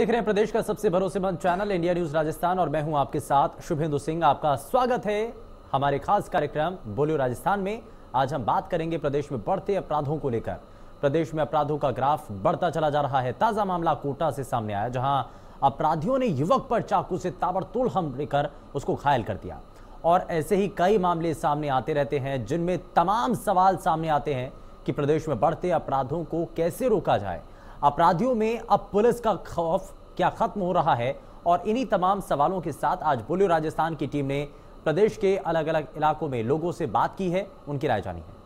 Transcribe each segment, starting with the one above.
देख रहे हैं, प्रदेश का सबसे भरोसेमंद चैनल इंडिया न्यूज़ राजस्थान और मैं हूँ आपके साथ शुभेंदु सिंह। आपका स्वागत है हमारे खास कार्यक्रम बोलियो राजस्थान में। आज हम बात करेंगे प्रदेश में बढ़ते अपराधों को लेकर। प्रदेश में अपराधों का ग्राफ बढ़ता चला जा रहा है। ताज़ा मामला कोटा से सामने आया, जहाँ अपराधियों ने युवक पर चाकू से ताबड़तोड़ हमले कर उसको घायल कर दिया। और ऐसे ही कई मामले सामने आते रहते हैं, जिनमें तमाम सवाल सामने आते हैं कि प्रदेश में बढ़ते अपराधों को कैसे रोका जाए। अपराधियों में अब पुलिस का खौफ क्या खत्म हो रहा है? और इन्हीं तमाम सवालों के साथ आज बोलियो राजस्थान की टीम ने प्रदेश के अलग अलग इलाकों में लोगों से बात की है। उनकी राय जानी है।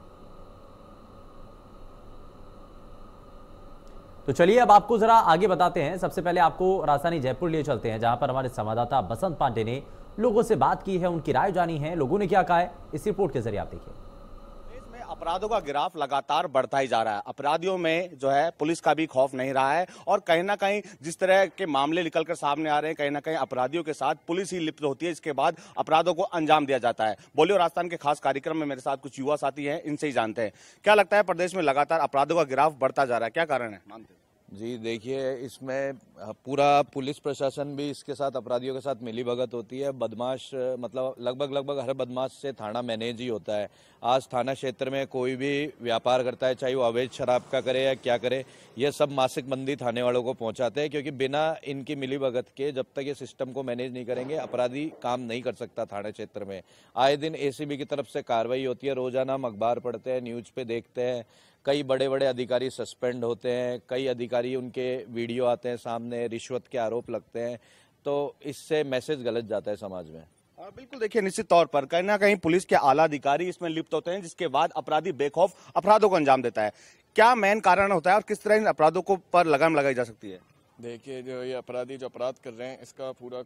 तो चलिए अब आपको जरा आगे बताते हैं। सबसे पहले आपको राजधानी जयपुर लिए चलते हैं, जहाँ पर हमारे संवाददाता बसंत पांडे ने लोगों से बात की है, उनकी राय जानी है, लोगों ने क्या कहा है, इस रिपोर्ट के ज़रिए आप देखिए। अपराधों का ग्राफ लगातार बढ़ता ही जा रहा है। अपराधियों में जो है, पुलिस का भी खौफ नहीं रहा है और कहीं ना कहीं जिस तरह के मामले निकलकर सामने आ रहे हैं, कहीं ना कहीं अपराधियों के साथ पुलिस ही लिप्त होती है। इसके बाद अपराधों को अंजाम दिया जाता है। बोलियो राजस्थान के खास कार्यक्रम में मेरे साथ कुछ युवा साथी है, इनसे ही जानते हैं। क्या लगता है, प्रदेश में लगातार अपराधों का गिराफ बढ़ता जा रहा है? क्या कारण है? मानते जी, देखिए, इसमें पूरा पुलिस प्रशासन भी इसके साथ, अपराधियों के साथ मिली भगत होती है। बदमाश मतलब लगभग लगभग हर बदमाश से थाना मैनेज ही होता है। आज थाना क्षेत्र में कोई भी व्यापार करता है, चाहे वो अवैध शराब का करे या क्या करे, ये सब मासिक बंदी थाने वालों को पहुंचाते हैं, क्योंकि बिना इनकी मिली भगत के, जब तक ये सिस्टम को मैनेज नहीं करेंगे, अपराधी काम नहीं कर सकता थाना क्षेत्र में। आए दिन एसीबी की तरफ़ से कार्रवाई होती है, रोज़ाना हम अखबार पढ़ते हैं, न्यूज़ पे देखते हैं कई बड़े बड़े अधिकारी सस्पेंड होते हैं, कई अधिकारी उनके वीडियो आते हैं सामने, रिश्वत के आरोप लगते हैं तो इससे मैसेज गलत जाता है समाज में। बिल्कुल, देखिए, निश्चित तौर पर कहीं ना कहीं पुलिस के आला अधिकारी इसमें लिप्त होते हैं, जिसके बाद अपराधी बेखौफ अपराधों को अंजाम देता है। क्या मेन कारण होता है और किस तरह इन अपराधों को पर लगाम लगाई जा सकती है? देखिए, जो ये अपराधी जो अपराध कर रहे हैं, इसका पूरा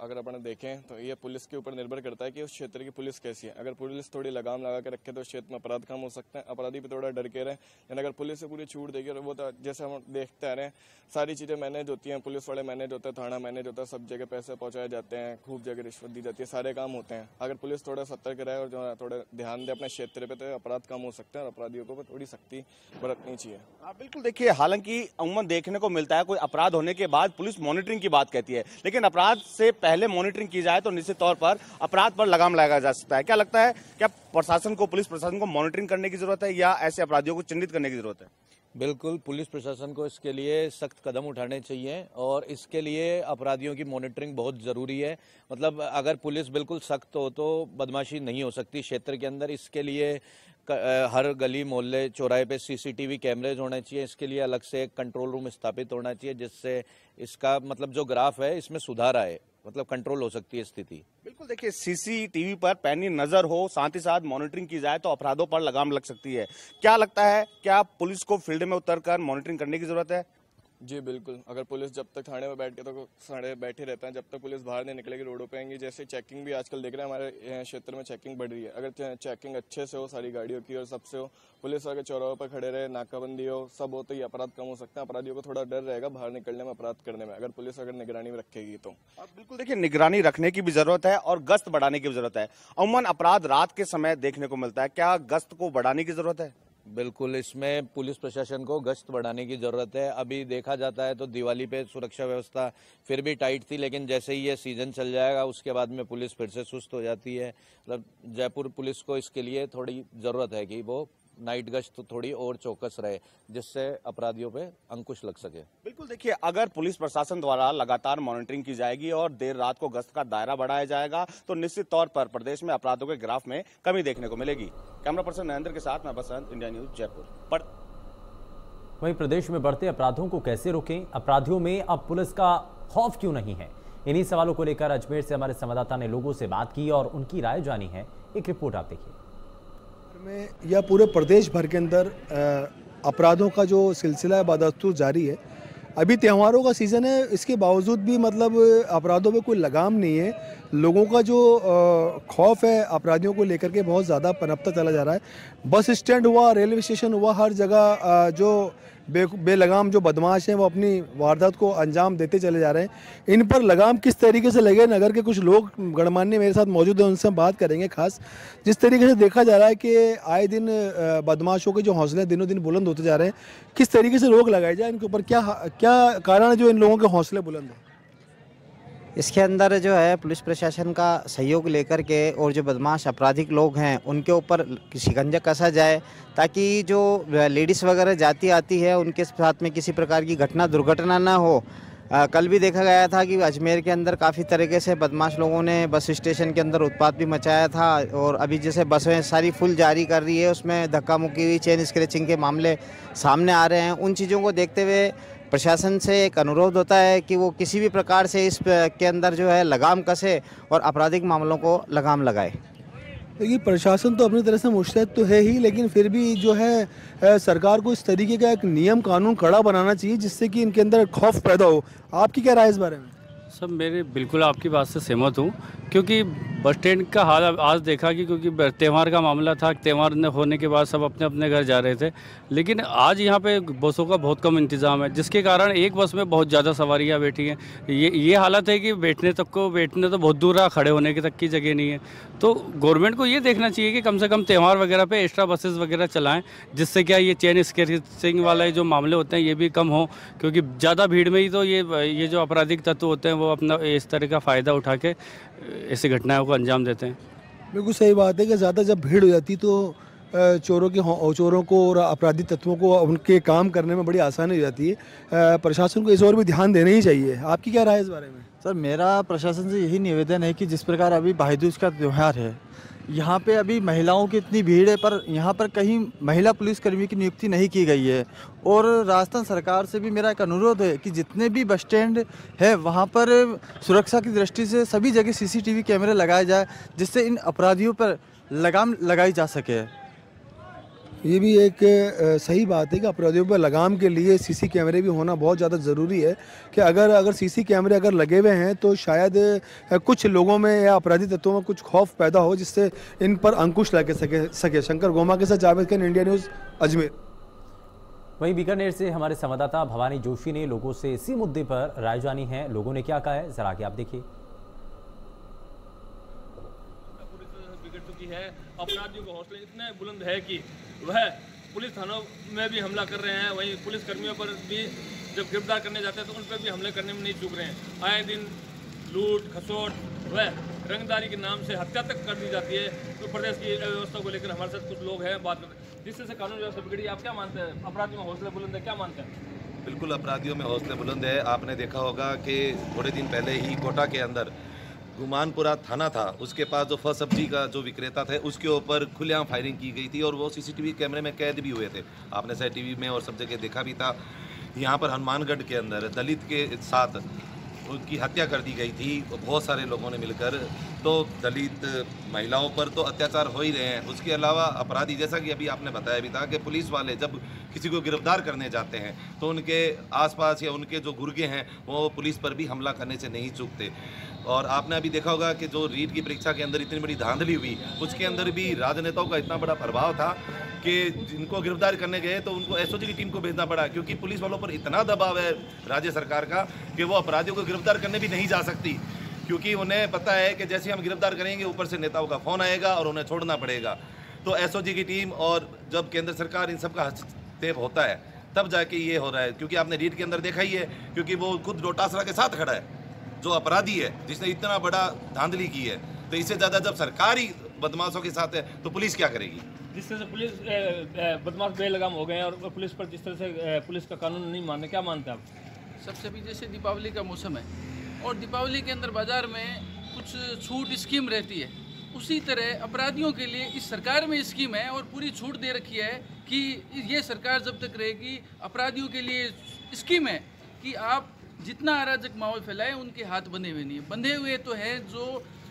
अगर अपन देखें तो ये पुलिस के ऊपर निर्भर करता है कि उस क्षेत्र की पुलिस कैसी है। अगर पुलिस थोड़ी लगाम लगा के रखे तो क्षेत्र में अपराध कम हो सकते हैं। अपराधी भी थोड़ा डर के रहे। लेकिन अगर पुलिस से पूरी छूट देगी वो तो जैसे हम देखते आ रहे हैं, सारी चीज़ें मैनेज होती हैं। पुलिस वाले मैनेज होते हैं, थाना मैनेज होता है, सब जगह पैसे पहुँचाए जाते हैं, खूब जगह रिश्वत दी जाती है, सारे काम होते हैं। अगर पुलिस थोड़ा सतर्क रहे और जो थोड़ा ध्यान दे अपने क्षेत्र पे तो अपराध कम हो सकते हैं, और अपराधियों को थोड़ी सख्ती बरतनी चाहिए। हाँ बिल्कुल, देखिए, हालाँकि उम्र देखने को मिलता है, कोई अपराध होने के बाद पुलिस मॉनिटरिंग की बात कहती है। लेकिन अपराध से पहले मॉनिटरिंग की जाए तो निश्चित तौर पर अपराध पर लगाम लगाया जा सकता है। क्या लगता है, क्या प्रशासन को, पुलिस प्रशासन को मॉनिटरिंग करने की ज़रूरत है या ऐसे अपराधियों को चिन्हित करने की ज़रूरत है? बिल्कुल, पुलिस प्रशासन को इसके लिए सख्त कदम उठाने चाहिए और इसके लिए अपराधियों की मॉनिटरिंग बहुत ज़रूरी है। मतलब अगर पुलिस बिल्कुल सख्त हो तो बदमाशी नहीं हो सकती। क्षेत्र के अंदर इसके लिए हर गली, मोहल्ले, चौराहे पे सीसीटीवी कैमरेज होने चाहिए। इसके लिए अलग से एक कंट्रोल रूम स्थापित होना चाहिए, जिससे इसका मतलब जो ग्राफ है, इसमें सुधार आए। मतलब कंट्रोल हो सकती है स्थिति। बिल्कुल, देखिए सीसीटीवी पर पैनी नज़र हो, साथ ही साथ मॉनिटरिंग की जाए तो अपराधों पर लगाम लग सकती है। क्या लगता है, क्या पुलिस को फ़ील्ड में उतरकर मॉनिटरिंग करने की ज़रूरत है? जी, बिल्कुल। अगर पुलिस जब तक थाने में बैठ के तो साढ़े बैठे रहते हैं, जब तक पुलिस बाहर नहीं निकलेगी, रोडों पे आएँगी। जैसे चेकिंग भी आजकल देख रहे हैं, हमारे क्षेत्र में चेकिंग बढ़ रही है। अगर चेकिंग अच्छे से हो, सारी गाड़ियों की और सबसे हो, पुलिस अगर चौराहों पर खड़े रहे, नाकाबंदी हो, सब हो तो ये अपराध कम हो सकता है। अपराधियों को थोड़ा डर रहेगा बाहर निकलने में, अपराध करने में। अगर पुलिस अगर निगरानी में रखेगी तो। बिल्कुल देखिए, निगरानी रखने की भी ज़रूरत है और गश्त बढ़ाने की भी ज़रूरत है। अमूमन अपराध रात के समय देखने को मिलता है। क्या गश्त को बढ़ाने की ज़रूरत है? बिल्कुल, इसमें पुलिस प्रशासन को गश्त बढ़ाने की ज़रूरत है। अभी देखा जाता है तो दिवाली पे सुरक्षा व्यवस्था फिर भी टाइट थी, लेकिन जैसे ही ये सीज़न चल जाएगा, उसके बाद में पुलिस फिर से सुस्त हो जाती है। मतलब जयपुर पुलिस को इसके लिए थोड़ी ज़रूरत है कि वो नाइट गश्त तो थोड़ी और चौकस रहे जिससे अपराधियों पे अंकुश लग सके। बिल्कुल देखिए अगर पुलिस प्रशासन द्वारा लगातार मॉनिटरिंग की जाएगी और देर रात को गश्त का दायरा बढ़ाया जाएगा तो निश्चित तौर पर प्रदेश में अपराधों के ग्राफ में कमी देखने को मिलेगी। कैमरा पर्सन नरेंद्र के साथ मैं बसंत इंडिया न्यूज़ जयपुर। पर वहीं प्रदेश में बढ़ते अपराधों को कैसे रोकें? अपराधियों में अब पुलिस का खौफ क्यों नहीं है? इन्हीं सवालों को लेकर अजमेर से हमारे संवाददाता ने लोगों से बात की और उनकी राय जानी है। एक रिपोर्ट आप देखिए। में या पूरे प्रदेश भर के अंदर अपराधों का जो सिलसिला है बदस्तूर जारी है। अभी त्यौहारों का सीज़न है, इसके बावजूद भी मतलब अपराधों में कोई लगाम नहीं है। लोगों का जो खौफ है, अपराधियों को लेकर के बहुत ज़्यादा पनपता चला जा रहा है। बस स्टैंड हुआ, रेलवे स्टेशन हुआ, हर जगह जो बे बेलगाम जो बदमाश हैं, वो अपनी वारदात को अंजाम देते चले जा रहे हैं। इन पर लगाम किस तरीके से लगे? नगर के कुछ लोग गणमान्य मेरे साथ मौजूद हैं, उनसे हम बात करेंगे खास। जिस तरीके से देखा जा रहा है कि आए दिन बदमाशों के जो हौसले दिनों दिन बुलंद होते जा रहे हैं, किस तरीके से रोक लगाई जाए इनके ऊपर? क्या क्या कारण है जो इन लोगों के हौसले बुलंद हैं? इसके अंदर जो है पुलिस प्रशासन का सहयोग लेकर के और जो बदमाश आपराधिक लोग हैं उनके ऊपर शिकंजा कसा जाए ताकि जो लेडीज़ वगैरह जाती आती है उनके साथ में किसी प्रकार की घटना दुर्घटना ना हो। अ, कल भी देखा गया था कि अजमेर के अंदर काफ़ी तरीके से बदमाश लोगों ने बस स्टेशन के अंदर उत्पात भी मचाया था और अभी जैसे बसें सारी फुल जारी कर रही है उसमें धक्का मुक्की हुई चेन स्क्रैचिंग के मामले सामने आ रहे हैं। उन चीज़ों को देखते हुए प्रशासन से एक अनुरोध होता है कि वो किसी भी प्रकार से इस के अंदर जो है लगाम कसे और आपराधिक मामलों को लगाम लगाए। देखिए प्रशासन तो अपनी तरह से मुस्तैद तो है ही, लेकिन फिर भी जो है सरकार को इस तरीके का एक नियम कानून कड़ा बनाना चाहिए जिससे कि इनके अंदर खौफ पैदा हो। आपकी क्या राय इस बारे में? सब मेरे बिल्कुल आपकी बात से सहमत हूँ, क्योंकि बस स्टैंड का हाल आज देखा कि क्योंकि त्यौहार का मामला था, त्यौहार होने के बाद सब अपने अपने घर जा रहे थे, लेकिन आज यहाँ पे बसों का बहुत कम इंतज़ाम है, जिसके कारण एक बस में बहुत ज़्यादा सवारियाँ बैठी हैं। ये ये हालत है कि बैठने तक को, बैठने तो बहुत दूर रहा, खड़े होने की तक की जगह नहीं है। तो गवर्नमेंट को ये देखना चाहिए कि कम से कम त्यौहार वगैरह पर एक्स्ट्रा बसेस वगैरह चलाएँ, जिससे क्या ये चेन स्केचिंग वाले जो मामले होते हैं, ये भी कम हो, क्योंकि ज़्यादा भीड़ में ही तो ये ये जो आपराधिक तत्व होते हैं वो अपना इस तरह का फ़ायदा उठा के ऐसी घटनाओं को अंजाम देते हैं। बिल्कुल सही बात है कि ज़्यादा जब भीड़ हो जाती तो चोरों के चोरों को और आपराधिक तत्वों को उनके काम करने में बड़ी आसानी हो जाती है। प्रशासन को इस और भी ध्यान देना ही चाहिए। आपकी क्या राय है इस बारे में? सर मेरा प्रशासन से यही निवेदन है कि जिस प्रकार अभी भाईदूज का त्यौहार है यहाँ पे अभी महिलाओं की इतनी भीड़ है, पर यहाँ पर कहीं महिला पुलिसकर्मी की नियुक्ति नहीं की गई है। और राजस्थान सरकार से भी मेरा एक अनुरोध है कि जितने भी बस स्टैंड है, वहाँ पर सुरक्षा की दृष्टि से सभी जगह सीसीटीवी कैमरे लगाए जाए, जिससे इन अपराधियों पर लगाम लगाई जा सके। ये भी एक सही बात है कि अपराधियों पर लगाम के लिए सीसी कैमरे भी होना बहुत ज़्यादा ज़रूरी है कि अगर अगर सीसी कैमरे अगर लगे हुए हैं तो शायद कुछ लोगों में या अपराधी तत्वों में कुछ खौफ पैदा हो जिससे इन पर अंकुश लगे सके सके। शंकर गोमा के साथ जावेद खान, इंडिया न्यूज़, अजमेर। वहीं बीकानेर से हमारे संवाददाता भवानी जोशी ने लोगों से इसी मुद्दे पर राय जानी है। लोगों ने क्या कहा है? जरा आगे आप देखिए पूरी तरह से बिगड़ चुकी है, अपराधियों के हौसले इतने बुलंद है कि वह पुलिस थानों में भी हमला कर रहे हैं, वहीं पुलिस कर्मियों पर भी जब गिरफ़्तार करने जाते हैं तो उन पर भी हमले करने में नहीं चूक रहे हैं। आए दिन लूट, खसोट व रंगदारी के नाम से हत्या तक कर दी जाती है। तो प्रदेश की व्यवस्था को लेकर हमारे साथ कुछ लोग हैं, बात करते जिससे से कानून व्यवस्था बिगड़ी, आप क्या मानते हैं? अपराधियों में हौसले बुलंद है, क्या मानते हैं? बिल्कुल, अपराधियों में हौसले बुलंद है। आपने देखा होगा कि थोड़े दिन पहले ही कोटा के अंदर गुमानपुरा थाना था। उसके पास जो फल सब्ज़ी का जो विक्रेता थे, उसके ऊपर खुलेआम फायरिंग की गई थी और वो सीसीटीवी कैमरे में कैद भी हुए थे। आपने शायद टीवी में और सब जगह देखा भी था। यहाँ पर हनुमानगढ़ के अंदर दलित के साथ उनकी हत्या कर दी गई थी। बहुत सारे लोगों ने मिलकर तो दलित महिलाओं पर तो अत्याचार हो ही रहे हैं। उसके अलावा अपराधी, जैसा कि अभी आपने बताया भी था कि पुलिस वाले जब किसी को गिरफ़्तार करने जाते हैं तो उनके आसपास या उनके जो गुर्गे हैं, वो पुलिस पर भी हमला करने से नहीं चूकते। और आपने अभी देखा होगा कि जो रीट की परीक्षा के अंदर इतनी बड़ी धांधली हुई, उसके अंदर भी राजनेताओं का इतना बड़ा प्रभाव था कि जिनको गिरफ़्तार करने गए तो उनको एसओजी की टीम को भेजना पड़ा, क्योंकि पुलिस वालों पर इतना दबाव है राज्य सरकार का कि वो अपराधियों को गिरफ़्तार करने भी नहीं जा सकती, क्योंकि उन्हें पता है कि जैसे हम गिरफ़्तार करेंगे, ऊपर से नेताओं का फ़ोन आएगा और उन्हें छोड़ना पड़ेगा। तो एसओजी की टीम और जब केंद्र सरकार इन सब का हस्तक्षेप होता है, तब जाके ये हो रहा है, क्योंकि आपने रीट के अंदर देखा ही है, क्योंकि वो खुद डोटासरा के साथ खड़ा है। जो अपराधी है जिसने इतना बड़ा धांधली की है तो इससे ज़्यादा जब सरकार ही बदमाशों के साथ है तो पुलिस क्या करेगी? जिस तरह से पुलिस बदमाश बेलगाम हो गए हैं और पुलिस पर जिस तरह से पुलिस का कानून नहीं मानते क्या मानते हैं आप? सबसे अभी जैसे दीपावली का मौसम है और दीपावली के अंदर बाज़ार में कुछ छूट स्कीम रहती है। उसी तरह अपराधियों के लिए इस सरकार में स्कीम है और पूरी छूट दे रखी है कि ये सरकार जब तक रहेगी अपराधियों के लिए स्कीम है कि आप जितना अराजक माहौल फैलाएँ, उनके हाथ बंधे हुए नहीं है। बंधे हुए तो हैं जो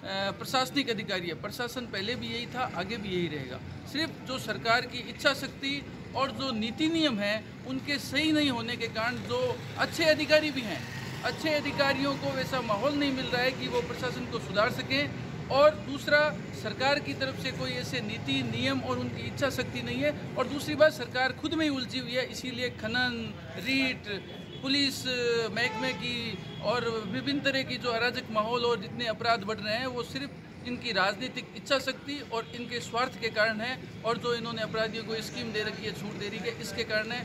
प्रशासनिक अधिकारी है। प्रशासन पहले भी यही था, आगे भी यही रहेगा। सिर्फ़ जो सरकार की इच्छा शक्ति और जो नीति नियम है, उनके सही नहीं होने के कारण जो अच्छे अधिकारी भी हैं, अच्छे अधिकारियों को वैसा माहौल नहीं मिल रहा है कि वो प्रशासन को सुधार सकें। और दूसरा, सरकार की तरफ़ से कोई ऐसे नीति, नियम और उनकी इच्छा शक्ति नहीं है। और दूसरी बात, सरकार खुद में ही उलझी हुई है, इसीलिए खनन, रीट पुलिस महकमे की और विभिन्न तरह की जो अराजक माहौल और जितने अपराध बढ़ रहे हैं वो सिर्फ़ इनकी राजनीतिक इच्छा शक्ति और इनके स्वार्थ के कारण है और जो इन्होंने अपराधियों को स्कीम दे रखी है छूट दे रही है इसके कारण है।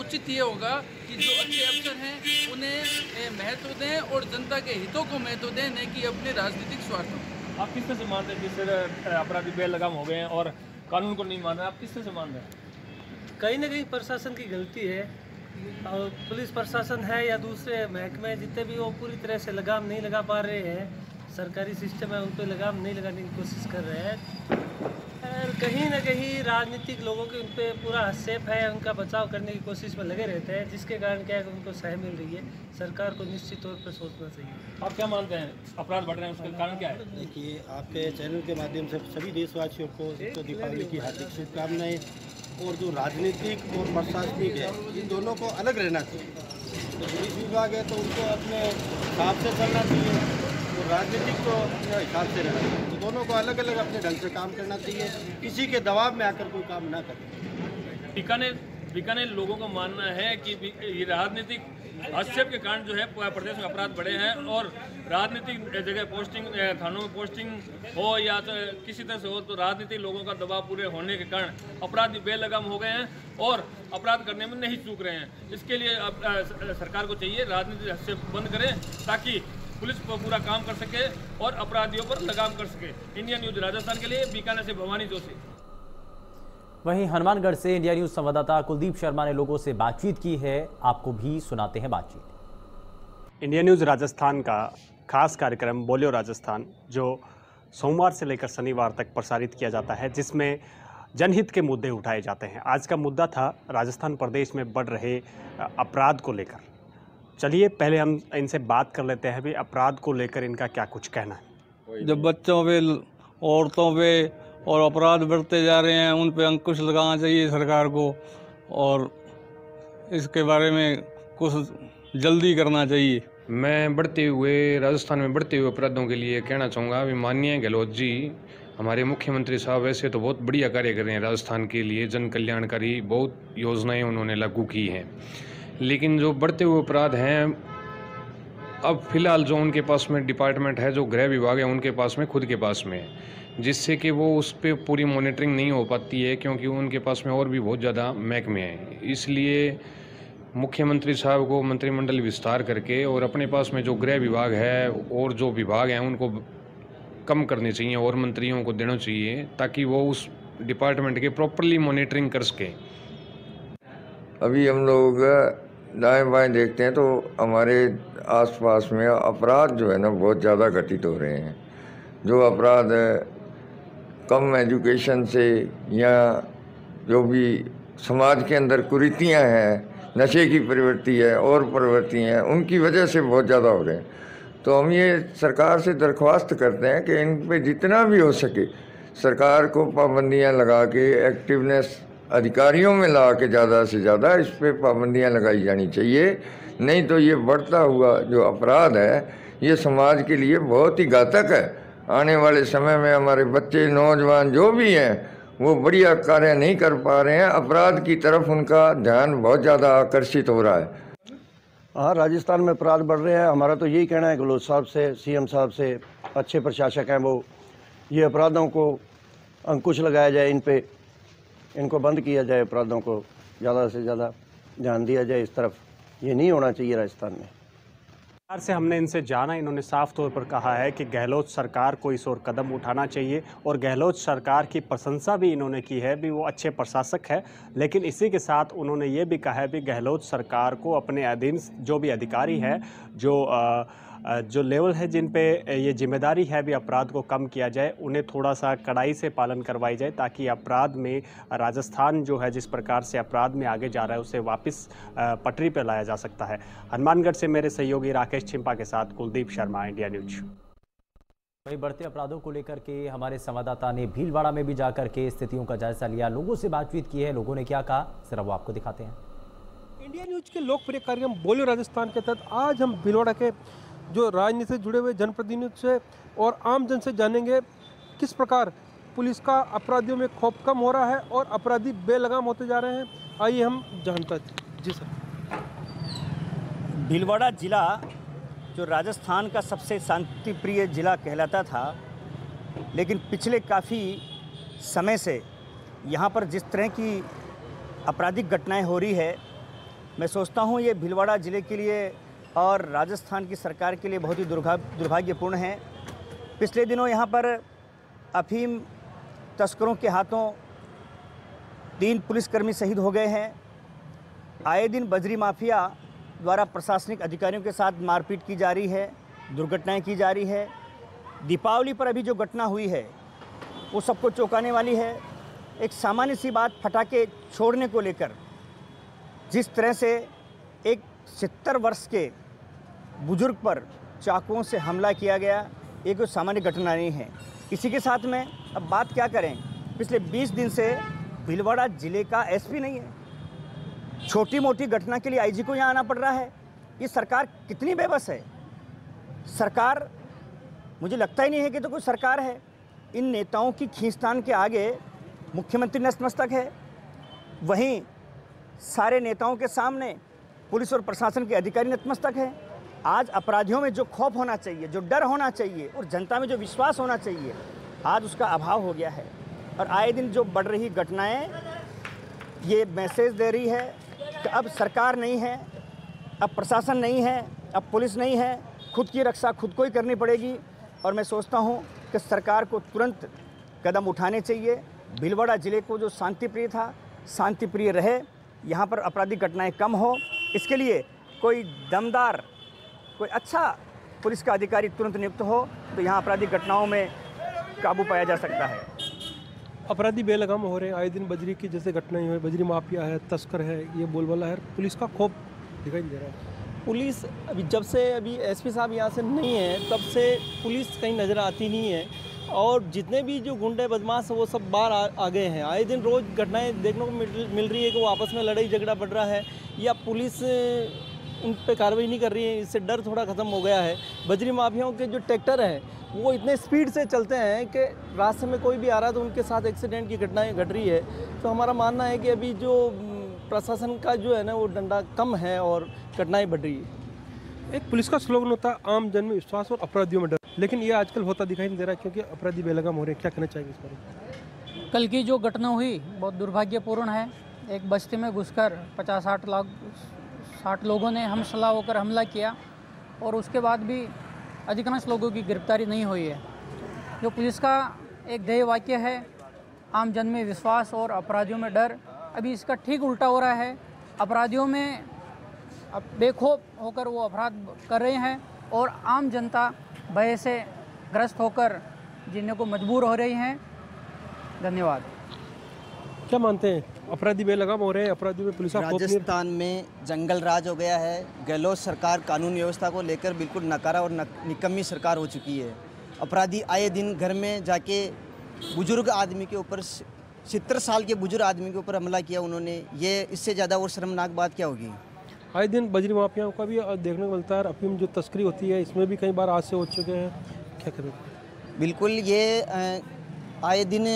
उचित ये होगा कि जो अच्छे अफसर हैं उन्हें महत्व दें और जनता के हितों को महत्व दें न कि अपने राजनीतिक स्वार्थों आप किस तरह से मानते हैं जिस तरह अपराधी बेलगाम हो गए हैं और कानून को नहीं मान रहे आप किस तरह से मान रहे हैं? कहीं ना कहीं प्रशासन की गलती है। और पुलिस प्रशासन है या दूसरे महकमे जितने भी वो पूरी तरह से लगाम नहीं लगा पा रहे हैं सरकारी सिस्टम है उन पर लगाम नहीं लगाने की कोशिश कर रहे हैं। और कहीं ना कहीं राजनीतिक लोगों के उन पर पूरा हस्तक्षेप है उनका बचाव करने की कोशिश में लगे रहते हैं जिसके कारण क्या है उनको सह मिल रही है। सरकार को निश्चित तौर पर सोचना चाहिए। आप क्या मानते हैं? अपराध बढ़ रहे हैं उसके कारण क्या है? देखिए आपके चैनल के माध्यम से सभी देशवासियों को दीपावली की हार्दिक शुभकामनाएँ। और जो राजनीतिक और प्रशासनिक है, इन दोनों को अलग रहना चाहिए। तो पुलिस विभाग है तो उनको अपने हिसाब से चलना चाहिए और राजनीतिक को अपने हिसाब से रहना चाहिए। तो दोनों को अलग अलग अपने ढंग से काम करना चाहिए, किसी के दबाव में आकर कोई काम ना करें। बीकानेर बीकानेर लोगों का मानना है कि ये राजनीतिक हस्तक्षेप के कारण जो है प्रदेश में अपराध बढ़े हैं और राजनीतिक जगह पोस्टिंग थानों में पोस्टिंग हो या तो किसी तरह से हो तो राजनीतिक लोगों का दबाव पूरे होने के कारण अपराधी बेलगाम हो गए हैं और अपराध करने में नहीं चूक रहे हैं। इसके लिए सरकार को चाहिए राजनीतिक हस्तक्षेप बंद करें ताकि पुलिस पूरा काम कर सके और अपराधियों पर लगाम कर सके। इंडिया न्यूज़ राजस्थान के लिए बीकानेर से भवानी जोशी। वहीं हनुमानगढ़ से इंडिया न्यूज़ संवाददाता कुलदीप शर्मा ने लोगों से बातचीत की है। आपको भी सुनाते हैं बातचीत। इंडिया न्यूज़ राजस्थान का खास कार्यक्रम बोलियो राजस्थान जो सोमवार से लेकर शनिवार तक प्रसारित किया जाता है जिसमें जनहित के मुद्दे उठाए जाते हैं। आज का मुद्दा था राजस्थान प्रदेश में बढ़ रहे अपराध को लेकर। चलिए पहले हम इनसे बात कर लेते हैं भी अपराध को लेकर इनका क्या कुछ कहना है? जब बच्चों पे औरतों पे और अपराध बढ़ते जा रहे हैं, उन पर अंकुश लगाना चाहिए सरकार को और इसके बारे में कुछ जल्दी करना चाहिए। मैं बढ़ते हुए, राजस्थान में बढ़ते हुए अपराधों के लिए कहना चाहूँगा, अभी माननीय गहलोत जी, हमारे मुख्यमंत्री साहब वैसे तो बहुत बढ़िया कार्य कर रहे हैं राजस्थान के लिए जन कल्याणकारी बहुत योजनाएँ उन्होंने लागू की हैं। लेकिन जो बढ़ते हुए अपराध हैं, अब फ़िलहाल जो उनके पास में डिपार्टमेंट है, जो गृह विभाग है, उनके पास में, खुद के पास में जिससे कि वो उस पर पूरी मॉनिटरिंग नहीं हो पाती है, क्योंकि उनके पास में और भी बहुत ज़्यादा महकमे हैं। इसलिए मुख्यमंत्री साहब को मंत्रिमंडल विस्तार करके और अपने पास में जो गृह विभाग है और जो विभाग हैं, उनको कम करने चाहिए और मंत्रियों को देना चाहिए, ताकि वो उस डिपार्टमेंट के प्रॉपरली मॉनिटरिंग कर सकें। अभी हम लोग दाएँ बाएँ देखते हैं तो हमारे आसपास में अपराध जो है ना, बहुत ज़्यादा घटित हो रहे हैं। जो अपराध कम एजुकेशन से या जो भी समाज के अंदर कुरीतियाँ हैं, नशे की प्रवृत्ति है, और प्रवृत्ति हैं, उनकी वजह से बहुत ज़्यादा हो रहे हैं। तो हम ये सरकार से दरख्वास्त करते हैं कि इन पे जितना भी हो सके सरकार को पाबंदियाँ लगा के एक्टिवनेस अधिकारियों में ला के ज़्यादा से ज़्यादा इस पर पाबंदियाँ लगाई जानी चाहिए। नहीं तो ये बढ़ता हुआ जो अपराध है, ये समाज के लिए बहुत ही घातक है। आने वाले समय में हमारे बच्चे, नौजवान जो भी हैं, वो बढ़िया कार्य नहीं कर पा रहे हैं। अपराध की तरफ़ उनका ध्यान बहुत ज़्यादा आकर्षित हो रहा है। हाँ राजस्थान में अपराध बढ़ रहे हैं। हमारा तो यही कहना है गहलोत साहब से, सीएम साहब से, अच्छे प्रशासक हैं वो। ये अपराधों को अंकुश लगाया जाए, इन पे, इनको बंद किया जाए अपराधों को। ज़्यादा से ज़्यादा ध्यान दिया जाए इस तरफ़। ये नहीं होना चाहिए राजस्थान में। सरकार से हमने इनसे जाना इन्होंने साफ़ तौर पर कहा है कि गहलोत सरकार को इस ओर कदम उठाना चाहिए और गहलोत सरकार की प्रशंसा भी इन्होंने की है भी वो अच्छे प्रशासक है। लेकिन इसी के साथ उन्होंने ये भी कहा है कि गहलोत सरकार को अपने अधीन जो भी अधिकारी है जो आ, जो लेवल है जिन पे ये ज़िम्मेदारी है भी अपराध को कम किया जाए उन्हें थोड़ा सा कड़ाई से पालन करवाई जाए ताकि अपराध में राजस्थान जो है जिस प्रकार से अपराध में आगे जा रहा है उसे वापस पटरी पर लाया जा सकता है। हनुमानगढ़ से मेरे सहयोगी राकेश छिंपा के साथ कुलदीप शर्मा इंडिया न्यूज़। वही बढ़ते अपराधों को लेकर के हमारे संवाददाता ने भीलवाड़ा में भी जाकर के स्थितियों का जायजा लिया। लोगों से बातचीत की है लोगों ने क्या कहा? जरा वो आपको दिखाते हैं। इंडिया न्यूज़ के लोकप्रिय कार्यक्रम बोलो राजस्थान के तहत आज हम भीलवाड़ा के जो राजनीति से जुड़े हुए जनप्रतिनिधियों से और आम जन से जानेंगे किस प्रकार पुलिस का अपराधियों में खौफ कम हो रहा है और अपराधी बेलगाम होते जा रहे हैं। आइए हम जानता जी सर। भीलवाड़ा ज़िला, जो राजस्थान का सबसे शांति प्रिय ज़िला कहलाता था, लेकिन पिछले काफ़ी समय से यहाँ पर जिस तरह की आपराधिक घटनाएँ हो रही है, मैं सोचता हूँ ये भीलवाड़ा ज़िले के लिए और राजस्थान की सरकार के लिए बहुत ही दुर्भा दुर्भाग्यपूर्ण है। पिछले दिनों यहाँ पर अफीम तस्करों के हाथों तीन पुलिसकर्मी शहीद हो गए हैं। आए दिन बजरी माफिया द्वारा प्रशासनिक अधिकारियों के साथ मारपीट की जा रही है, दुर्घटनाएँ की जा रही है। दीपावली पर अभी जो घटना हुई है, वो सबको चौंकाने वाली है। एक सामान्य सी बात फटाके छोड़ने को लेकर, जिस तरह से एक सत्तर वर्ष के बुज़ुर्ग पर चाकुओं से हमला किया गया ये कोई सामान्य घटना नहीं है। इसी के साथ में, अब बात क्या करें? पिछले 20 दिन से भीलवाड़ा ज़िले का एसपी नहीं है। छोटी मोटी घटना के लिए आईजी को यहाँ आना पड़ रहा है। ये सरकार कितनी बेबस है? सरकार, मुझे लगता ही नहीं है कि तो कोई सरकार है। इन नेताओं की खींचतान के आगे मुख्यमंत्री नतमस्तक है। वहीं सारे नेताओं के सामने पुलिस और प्रशासन के अधिकारी नतमस्तक है। आज अपराधियों में जो खौफ होना चाहिए, जो डर होना चाहिए और जनता में जो विश्वास होना चाहिए, आज उसका अभाव हो गया है। और आए दिन जो बढ़ रही घटनाएँ, ये मैसेज दे रही है कि अब सरकार नहीं है, अब प्रशासन नहीं है, अब पुलिस नहीं है, खुद की रक्षा खुद को ही करनी पड़ेगी। और मैं सोचता हूँ कि सरकार को तुरंत कदम उठाने चाहिए। भीलवाड़ा ज़िले को जो शांति प्रिय था शांति प्रिय रहे, यहाँ पर आपराधिक घटनाएँ कम हो। इसके लिए कोई दमदार कोई अच्छा पुलिस का अधिकारी तुरंत नियुक्त हो तो यहाँ आपराधिक घटनाओं में काबू पाया जा सकता है। अपराधी बेलगाम हो रहे हैं। आए दिन बजरी की जैसे घटनाएँ हुई बजरी माफिया है तस्कर है ये बोलबाला है। पुलिस का खौफ दिखाई दे रहा है। पुलिस अभी जब से अभी एसपी साहब यहाँ से नहीं है तब से पुलिस कहीं नज़र आती नहीं है। और जितने भी जो गुंडे बदमाश हैं वो सब बाहर आ, आ गए हैं। आए दिन रोज़ घटनाएँ देखने को मिल, मिल रही है कि वो आपस में लड़ाई झगड़ा बढ़ रहा है या पुलिस उन पर कार्रवाई नहीं कर रही है इससे डर थोड़ा ख़त्म हो गया है। बजरी माफियाओं के जो ट्रैक्टर हैं वो इतने स्पीड से चलते हैं कि रास्ते में कोई भी आ रहा है तो उनके साथ एक्सीडेंट की घटनाएँ घट रही है। तो हमारा मानना है कि अभी जो प्रशासन का जो है ना वो डंडा कम है और घटनाएँ बढ़ रही है। एक पुलिस का स्लोगन होता है आम जन में विश्वास और अपराधियों में डर। लेकिन ये आजकल होता दिखाई नहीं दे रहा क्योंकि अपराधी बेलगाम हो रहे हैं। क्या कहना चाहिए इस बारे कल की जो घटना हुई बहुत दुर्भाग्यपूर्ण है। एक बस्ती में घुसकर पचास साठ लाख साठ लोगों ने हम सलाह होकर हमला किया और उसके बाद भी अधिकांश लोगों की गिरफ्तारी नहीं हुई है। जो पुलिस का एक ध्येय वाक्य है, आम जन में विश्वास और अपराधियों में डर। अभी इसका ठीक उल्टा हो रहा है। अपराधियों में अब बेखौफ होकर वो अपराध कर रहे हैं और आम जनता भय से ग्रस्त होकर जीने को मजबूर हो रही हैं। धन्यवाद। क्या मानते हैं? अपराधी बेलगाम हो रहे हैं अपराधियों में पुलिस राजस्थान में जंगल राज हो गया है। गहलोत सरकार कानून व्यवस्था को लेकर बिल्कुल नकारा और नक, निकम्मी सरकार हो चुकी है। अपराधी आए दिन घर में जाके बुज़ुर्ग आदमी के ऊपर सत्तर साल के बुज़ुर्ग आदमी के ऊपर हमला किया उन्होंने। ये इससे ज़्यादा और शर्मनाक बात क्या होगी? आए दिन बजरी माफियाओं का भी देखने को मिलता है। अफीम जो तस्करी होती है इसमें भी कई बार हादसे हो चुके हैं। क्या करें? बिल्कुल ये आए दिन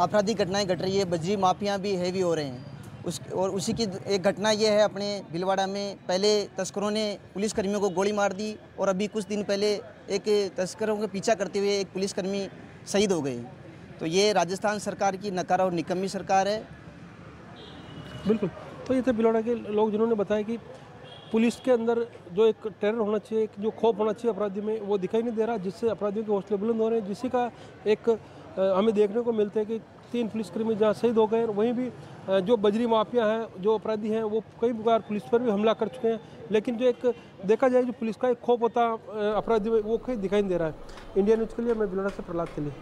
आपराधिक घटनाएँ घट रही है, बजरी माफिया भी हैवी हो रहे हैं। उस, और उसी की एक घटना ये है, अपने भिलवाड़ा में पहले तस्करों ने पुलिसकर्मियों को गोली मार दी और अभी कुछ दिन पहले एक तस्करों का पीछा करते हुए एक पुलिसकर्मी शहीद हो गए। तो ये राजस्थान सरकार की नकारा और निकम्मी सरकार है। बिल्कुल। तो ये थे बिलोड़ा के लोग जिन्होंने बताया कि पुलिस के अंदर जो एक टेरर होना चाहिए जो खौफ होना चाहिए अपराधी में, वो दिखाई नहीं दे रहा, जिससे अपराधियों के हौसले बुलंद हो रहे हैं, जिसी का एक हमें देखने को मिलते हैं कि तीन पुलिसकर्मी जहाँ शहीद हो गए वहीं भी जो बजरी माफिया हैं, जो अपराधी हैं, वो कई बार पुलिस पर भी हमला कर चुके हैं। लेकिन जो एक देखा जाए, जो पुलिस का एक खोप होता अपराधी वो कहीं दिखाई नहीं दे रहा है। इंडिया न्यूज़ के लिए मैं बिलोड़ा से प्रहलाद के लिए।